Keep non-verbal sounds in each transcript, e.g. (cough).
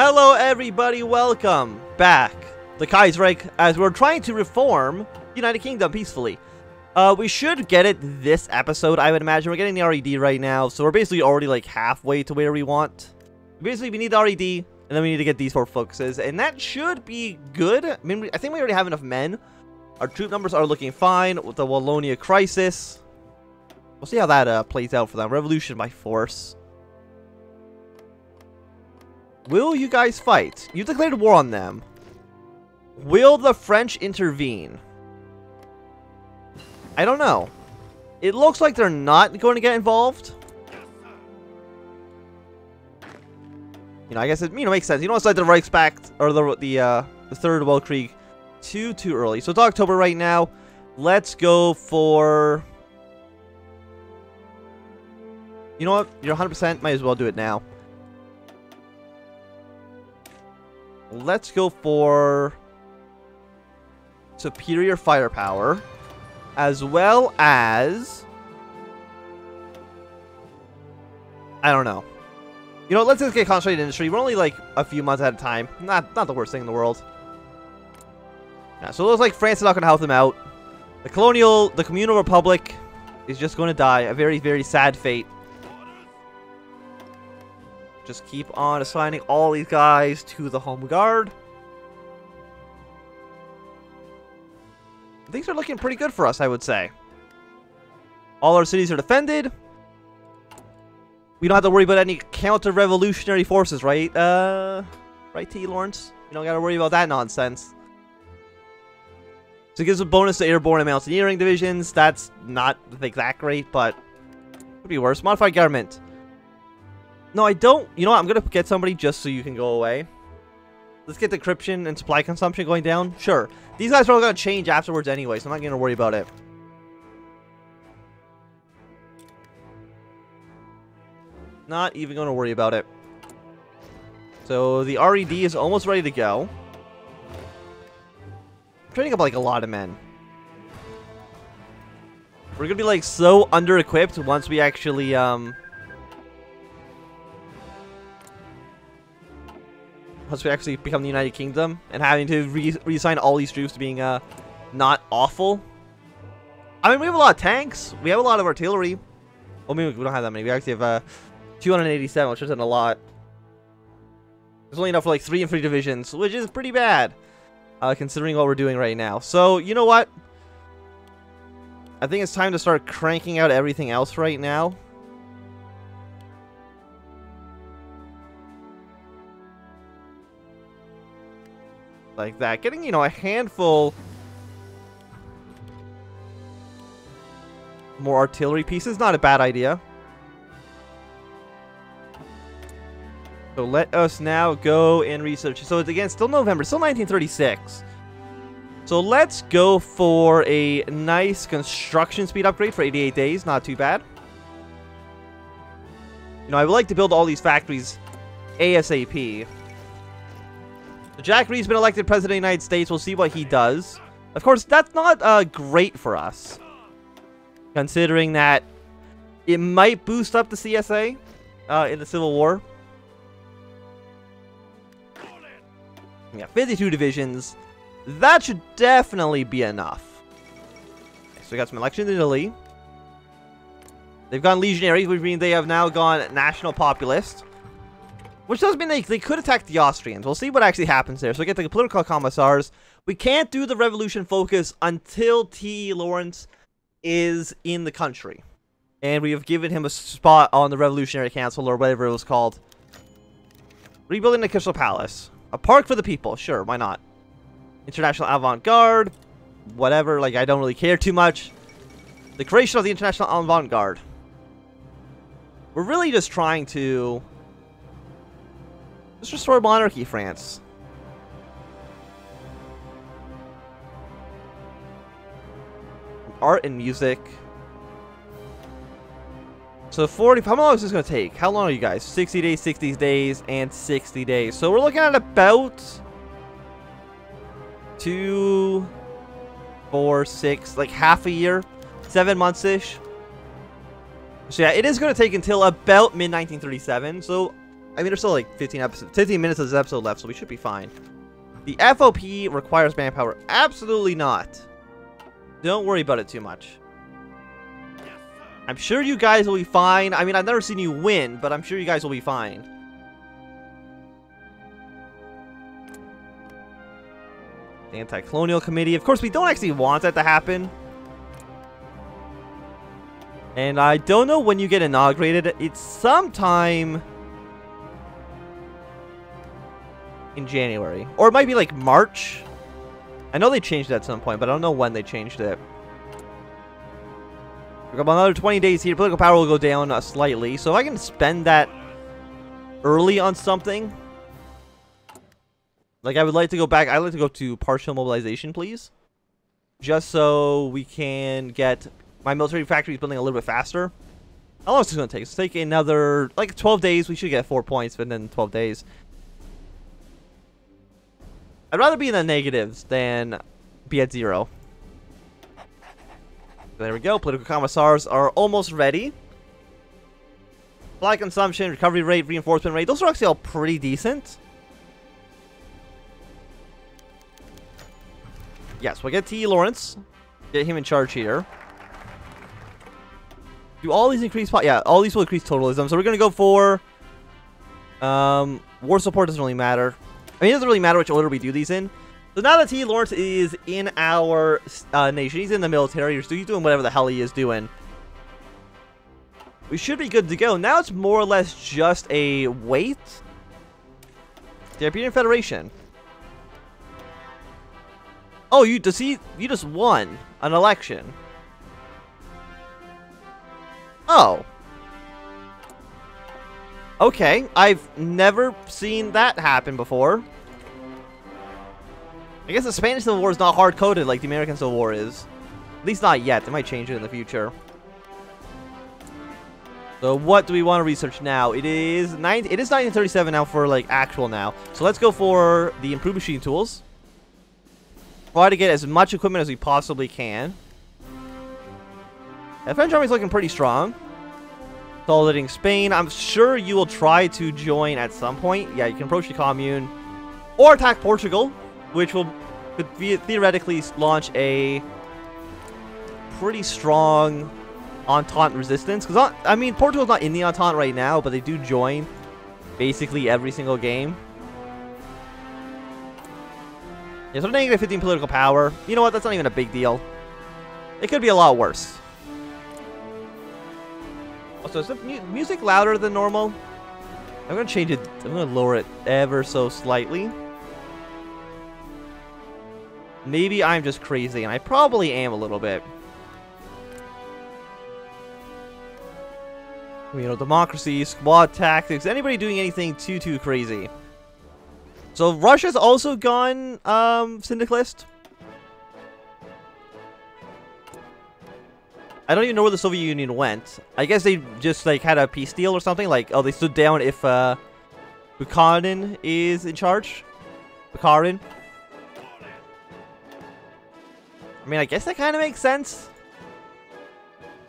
Hello everybody, welcome back the Kaiserreich as we're trying to reform the United Kingdom peacefully. Uh, we should get it this episode, I would imagine. We're getting the RED right now, so we're basically already like halfway to where we want. Basically, we need the RED, and then we need to get these four focuses, and that should be good. I mean, I think we already have enough men. Our troop numbers are looking fine with the Wallonia crisis. We'll see how that uh, plays out for them. Revolution by force. Will you guys fight? You declared war on them. Will the French intervene? I don't know. It looks like they're not going to get involved. You know, I guess it you know makes sense. You don't to the Reichspakt or the the uh, the Third Weltkrieg too too early. So it's October right now. Let's go for. You know what? You're 100%. Might as well do it now. Let's go for superior firepower, as well as... I don't know. You know, let's just get concentrated industry. We're only like a few months at a time. Not not the worst thing in the world. Yeah, so it looks like France is not going to help them out. The colonial, the communal republic is just going to die. A very, very sad fate. Just keep on assigning all these guys to the home guard. Things are looking pretty good for us, I would say. All our cities are defended. We don't have to worry about any counter-revolutionary forces, right? Uh, right, T. Lawrence? You don't got to worry about that nonsense. So it gives a bonus to airborne and mountaineering divisions. That's not, I that great, but could be worse. Modified government. No, I don't. You know what? I'm going to get somebody just so you can go away. Let's get decryption and supply consumption going down. Sure. These guys are all going to change afterwards anyway, so I'm not going to worry about it. Not even going to worry about it. So the RED is almost ready to go. I'm training up like a lot of men. We're going to be like so under-equipped once we actually um, once we actually become the United Kingdom and having to re reassign all these troops to being uh, not awful. I mean, we have a lot of tanks. We have a lot of artillery. Well, maybe we don't have that many. We actually have uh, 287, which isn't a lot. There's only enough for like three infantry divisions, which is pretty bad, uh, considering what we're doing right now. So, you know what? I think it's time to start cranking out everything else right now. Like that. Getting, you know, a handful more artillery pieces, not a bad idea. So let us now go and research. So it's again still November, still 1936. So let's go for a nice construction speed upgrade for 88 days. Not too bad. You know, I would like to build all these factories ASAP. So Jack Reed's been elected President of the United States. We'll see what he does. Of course, that's not uh, great for us. Considering that it might boost up the CSA uh, in the Civil War. Yeah, 52 divisions. That should definitely be enough. Okay, so we got some elections in Italy. They've gone legionaries, which means they have now gone national populist. Which does mean they, they could attack the Austrians. We'll see what actually happens there. So we get the political commissars. We can't do the revolution focus until T. Lawrence is in the country. And we have given him a spot on the Revolutionary Council or whatever it was called. Rebuilding the Crystal Palace. A park for the people. Sure, why not? International Avant-Garde. Whatever, like I don't really care too much. The creation of the International Avant-Garde. We're really just trying to Let's restore monarchy, France. Art and music. So 40, how long is this going to take? How long are you guys? 60 days, 60 days, and 60 days. So we're looking at about two, four, six, like half a year, seven months-ish. So yeah, it is going to take until about mid-1937. So I mean, there's still like 15 episodes, 15 minutes of this episode left, so we should be fine. The FOP requires manpower. Absolutely not. Don't worry about it too much. I'm sure you guys will be fine. I mean, I've never seen you win, but I'm sure you guys will be fine. The Anti-Colonial Committee. Of course, we don't actually want that to happen. And I don't know when you get inaugurated. It's sometime in January. Or it might be like March. I know they changed it at some point, but I don't know when they changed it. We've got another 20 days here. Political power will go down uh, slightly. So if I can spend that early on something. Like, I would like to go back. I'd like to go to partial mobilization, please. Just so we can get my military factories building a little bit faster. How long is this going to take? It's take another, like, 12 days. We should get 4 points within 12 days. I'd rather be in the negatives than be at zero. There we go. Political commissars are almost ready. Supply consumption, recovery rate, reinforcement rate. Those are actually all pretty decent. Yes, we'll get T. Lawrence. Get him in charge here. Do all these increase... Yeah, all these will increase totalism. So we're going to go for... Um, war support doesn't really matter. I mean, it doesn't really matter which order we do these in. So now that T. Lawrence is in our uh, nation, he's in the military, he's doing whatever the hell he is doing. We should be good to go. Now it's more or less just a wait. The European Federation. Oh, you does he? You just won an election. Oh. Okay, I've never seen that happen before. I guess the Spanish Civil War is not hard-coded like the American Civil War is. At least not yet. They might change it in the future. So what do we want to research now? It is nine. It is 1937 now for like actual now. So let's go for the improved machine tools. Try to get as much equipment as we possibly can. The French is looking pretty strong. Consolidating Spain. I'm sure you will try to join at some point. Yeah, you can approach the commune. Or attack Portugal which will theoretically launch a pretty strong Entente resistance. Because, uh, I mean, Portugal's not in the Entente right now, but they do join basically every single game. Yeah, so negative 15 political power. You know what? That's not even a big deal. It could be a lot worse. Also, is the mu music louder than normal? I'm to change it. I'm to lower it ever so slightly. Maybe I'm just crazy, and I probably am a little bit. You know, democracy, squad tactics, anybody doing anything too, too crazy. So Russia's also gone um, syndicalist. I don't even know where the Soviet Union went. I guess they just like had a peace deal or something. Like, oh, they stood down if uh, Bukharin is in charge. Bukharin. I mean, I guess that kind of makes sense.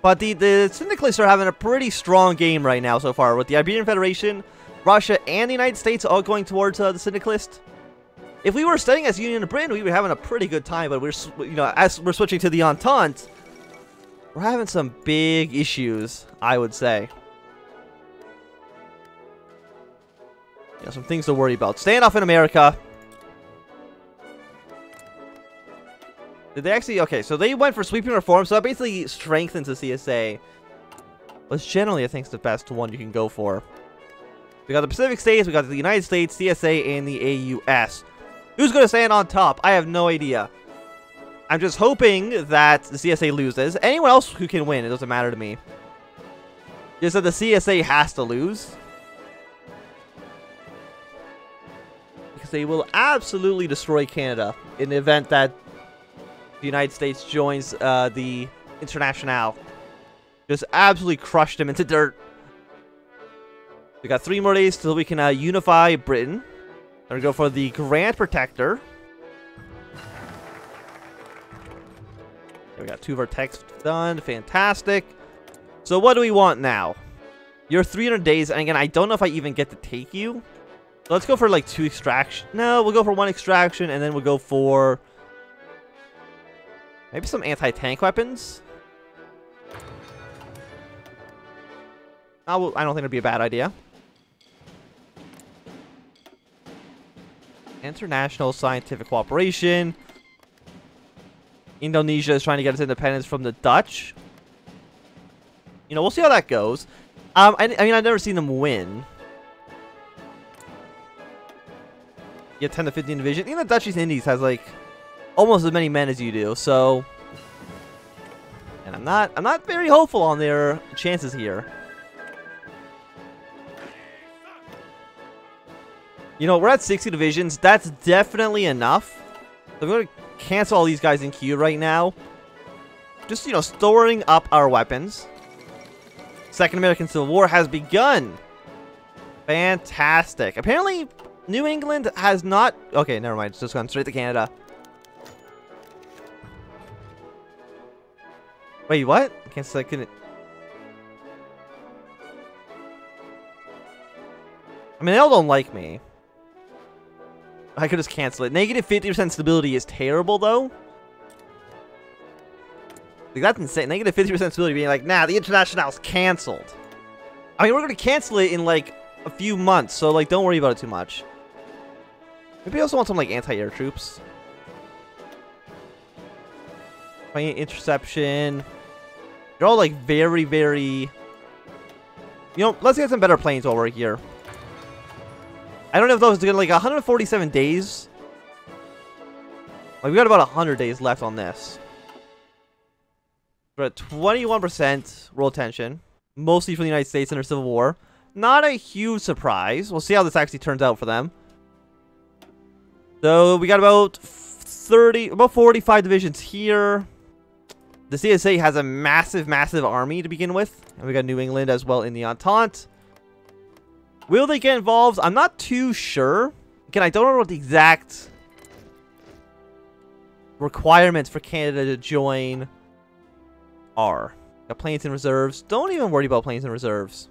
But the, the Syndicalists are having a pretty strong game right now so far, with the Iberian Federation, Russia, and the United States all going towards uh, the Syndicalist. If we were staying as Union of Britain, we were having a pretty good time, but we're, you know, as we're switching to the Entente, we're having some big issues, I would say. Know, some things to worry about. Standoff in America. Did they actually... Okay, so they went for sweeping reform, so that basically strengthens the CSA. Which generally, I think, the best one you can go for. We got the Pacific States, we got the United States, CSA, and the AUS. Who's going to stand on top? I have no idea. I'm just hoping that the CSA loses. Anyone else who can win, it doesn't matter to me. Just that the CSA has to lose. Because they will absolutely destroy Canada in the event that the United States joins uh, the Internationale. Just absolutely crush them into dirt. We got three more days till we can uh, unify Britain. And we go for the Grand Protector. We got two of our texts done. Fantastic. So what do we want now? You're 300 days, and again, I don't know if I even get to take you. So let's go for like two extraction. No, we'll go for one extraction, and then we'll go for maybe some anti-tank weapons. I, will, I don't think it'd be a bad idea. International scientific cooperation. Indonesia is trying to get its independence from the Dutch. You know, we'll see how that goes. Um, I, I mean, I've never seen them win. Yeah, 10 to 15 division. Even the Dutch East Indies has, like, almost as many men as you do, so... And I'm not, I'm not very hopeful on their chances here. You know, we're at 60 divisions. That's definitely enough. So I'm going to cancel all these guys in queue right now. Just, you know, storing up our weapons. Second American Civil War has begun. Fantastic. Apparently, New England has not... Okay, never mind. Just gone straight to Canada. Wait, what? I can't second I mean, they all don't like me. I could just cancel it. Negative 50% stability is terrible, though. Like, that's insane. Negative 50% stability being like, nah, the International's canceled. I mean, we're going to cancel it in, like, a few months, so, like, don't worry about it too much. Maybe I also want some, like, anti-air troops. Plane interception. They're all, like, very, very... You know, let's get some better planes while we're here. I don't know if those are like 147 days. Like we got about 100 days left on this. At 21% world tension, mostly from the United States under Civil War. Not a huge surprise. We'll see how this actually turns out for them. So we got about 30, about 45 divisions here. The CSA has a massive, massive army to begin with. And we got New England as well in the Entente. Will they get involved? I'm not too sure. Again, I don't know what the exact requirements for Canada to join are. Got planes and reserves. Don't even worry about planes and reserves.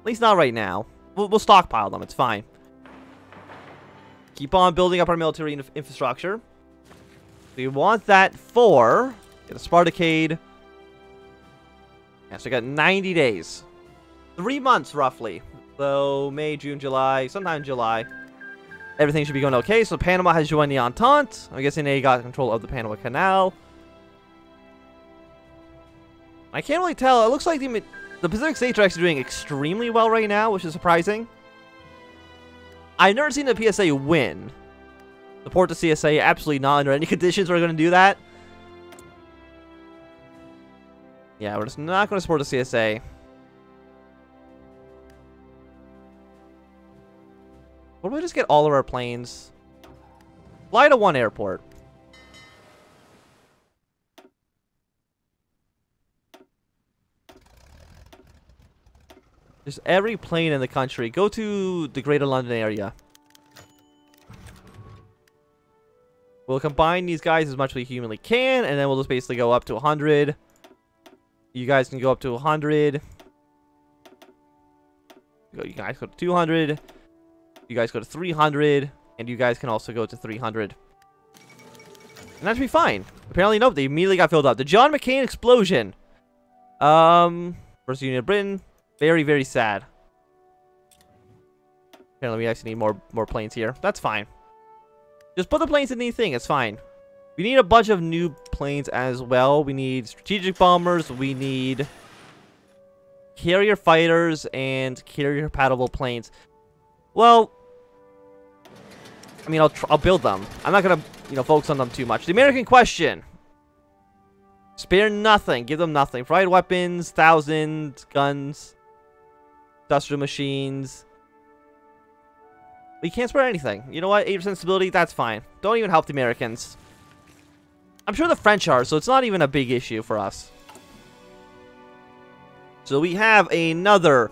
At least not right now. We'll, we'll stockpile them. It's fine. Keep on building up our military infrastructure. We want that for... Get a Spartacade. Yeah, so we got 90 days. Three months, roughly. So, May, June, July, sometime July. Everything should be going okay. So, Panama has joined the Entente. I'm guessing they got control of the Panama Canal. I can't really tell. It looks like the, the Pacific States are actually doing extremely well right now, which is surprising. I've never seen the PSA win. Support the CSA, absolutely not under any (laughs) conditions we're going to do that. Yeah, we're just not going to support the CSA. What if we just get all of our planes? Fly to one airport. Just every plane in the country. Go to the Greater London area. We'll combine these guys as much as we humanly can, and then we'll just basically go up to 100. You guys can go up to 100. You guys go to 200. You guys go to 300, and you guys can also go to 300. And that should be fine. Apparently, nope, they immediately got filled up. The John Maclean explosion. Um, First Union of Britain. Very, very sad. Apparently, we actually need more, more planes here. That's fine. Just put the planes in the thing. It's fine. We need a bunch of new planes as well. We need strategic bombers. We need carrier fighters and carrier compatible planes. Well, I mean, I'll, I'll build them. I'm not going to, you know, focus on them too much. The American question. Spare nothing. Give them nothing. Fried weapons, thousand guns, industrial machines. We can't spare anything. You know what? 8% stability, that's fine. Don't even help the Americans. I'm sure the French are, so it's not even a big issue for us. So we have another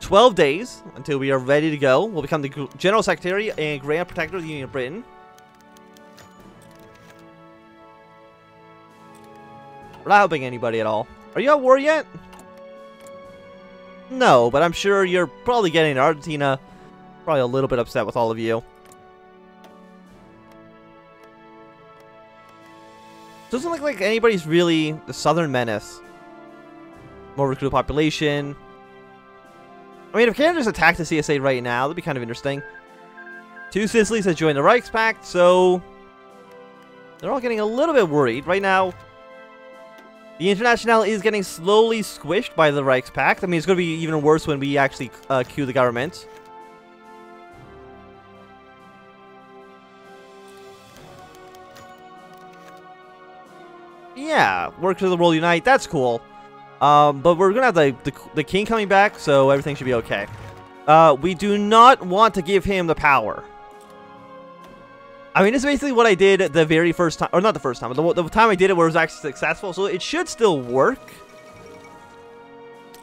12 days until we are ready to go. We'll become the General Secretary and Grand Protector of the Union of Britain. We're not helping anybody at all. Are you at war yet? No, but I'm sure you're probably getting Argentina. Probably a little bit upset with all of you. Doesn't look like anybody's really the southern menace. More recruit population. I mean, if Canada just attacked the CSA right now, that'd be kind of interesting. Two Sicilies has joined the Reichspakt, so they're all getting a little bit worried. Right now, the International is getting slowly squished by the Reichspakt. I mean, it's going to be even worse when we actually uh, cue the government. Yeah, work to the world unite. That's cool. Um, but we're gonna have the, the, the king coming back, so everything should be okay. Uh, we do not want to give him the power. I mean, is basically what I did the very first time, or not the first time, but the, the time I did it where it was actually successful, so it should still work.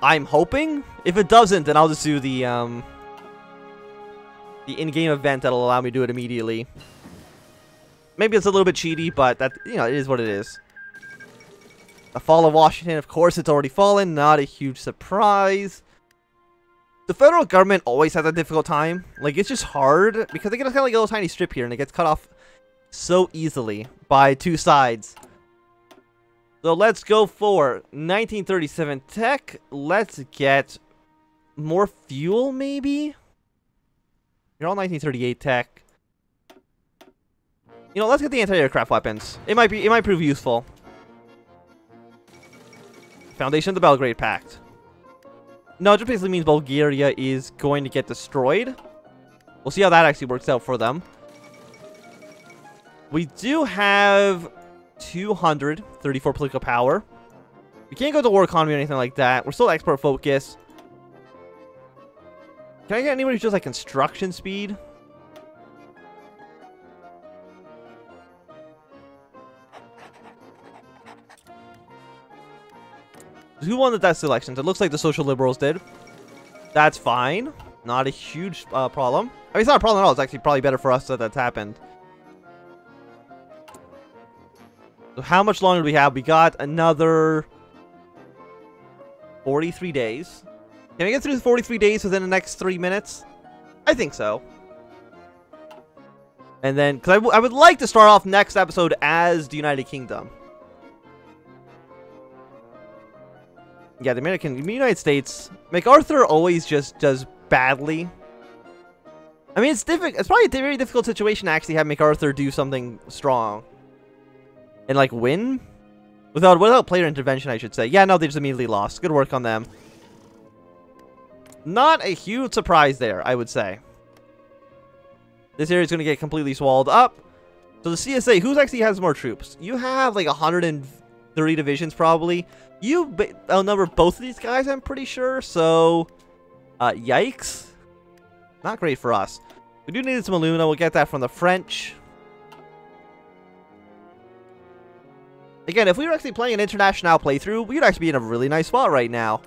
I'm hoping. If it doesn't, then I'll just do the, um, the in-game event that'll allow me to do it immediately. Maybe it's a little bit cheaty, but that, you know, it is what it is. The fall of Washington, of course, it's already fallen. Not a huge surprise. The federal government always has a difficult time. Like, it's just hard because they get kind of like a little tiny strip here and it gets cut off so easily by two sides. So let's go for 1937 tech. Let's get more fuel, maybe? You're all 1938 tech. You know, let's get the anti-aircraft weapons. It might be, it might prove useful. Foundation of the Belgrade Pact. No, it just basically means Bulgaria is going to get destroyed. We'll see how that actually works out for them. We do have 234 political power. We can't go to war economy or anything like that. We're still export focus. Can I get anybody who's just like construction speed? Who won the death elections? It looks like the Social Liberals did. That's fine. Not a huge uh, problem. I mean, it's not a problem at all. It's actually probably better for us that that's happened. So how much longer do we have? We got another 43 days. Can we get through the 43 days within the next three minutes? I think so. And then, because I, I would like to start off next episode as the United Kingdom. Yeah, the American, the United States, MacArthur always just does badly. I mean, it's difficult. It's probably a very difficult situation to actually have MacArthur do something strong. And, like, win? Without, without player intervention, I should say. Yeah, no, they just immediately lost. Good work on them. Not a huge surprise there, I would say. This area is going to get completely swallowed up. So the CSA, who actually has more troops? You have, like, 130 divisions, probably. You outnumber both of these guys, I'm pretty sure, so... Uh, yikes. Not great for us. We do need some alumina. We'll get that from the French. Again, if we were actually playing an international playthrough, we'd actually be in a really nice spot right now.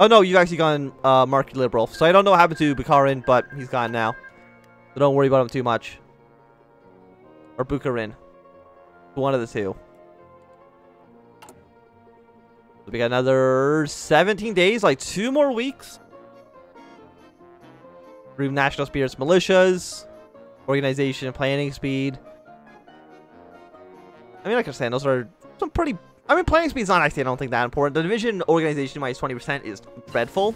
Oh no, you've actually gone uh, Market Liberal. So I don't know what happened to Bukharin, but he's gone now. So don't worry about him too much. Or Bukharin. One of the two. We got another 17 days, like two more weeks. Room National Spirits Militias. Organization planning speed. I mean, I said, those are some pretty... I mean, planning speed is not actually, I don't think, that important. The division organization minus 20% is dreadful.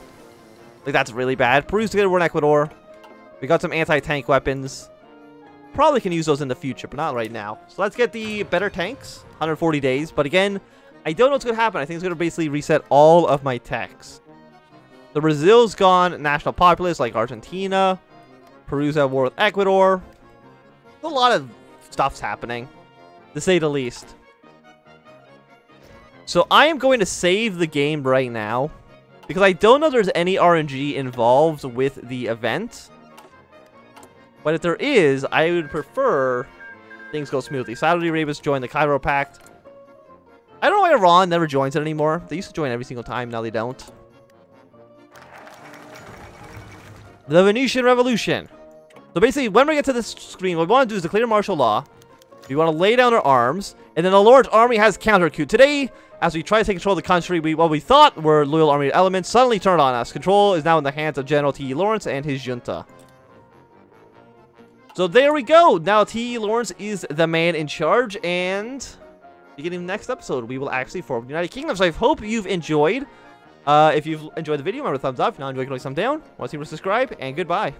Like, that's really bad. Peru's to we're in Ecuador. We got some anti-tank weapons. Probably can use those in the future, but not right now. So let's get the better tanks. 140 days. But again, I don't know what's going to happen. I think it's going to basically reset all of my techs. The Brazil's gone national populace like Argentina. Peru's at war with Ecuador. A lot of stuff's happening, to say the least. So I am going to save the game right now. Because I don't know there's any RNG involved with the event. But if there is, I would prefer things go smoothly. Saudi Arabia's joined the Cairo Pact. I don't know why Iran never joins it anymore. They used to join every single time. Now they don't. The Venetian Revolution. So basically, when we get to this screen, what we want to do is declare martial law. We want to lay down our arms. And then the Lawrence army has counter-coup. Today, as we try to take control of the country, we what we thought were loyal army elements suddenly turned on us. Control is now in the hands of General T. Lawrence and his junta. So there we go. Now T. Lawrence is the man in charge, and beginning next episode, we will actually form the United Kingdom. So I hope you've enjoyed. Uh, if you've enjoyed the video, remember to thumbs up. If not enjoyed, click thumbs down. Want to see subscribe, and goodbye.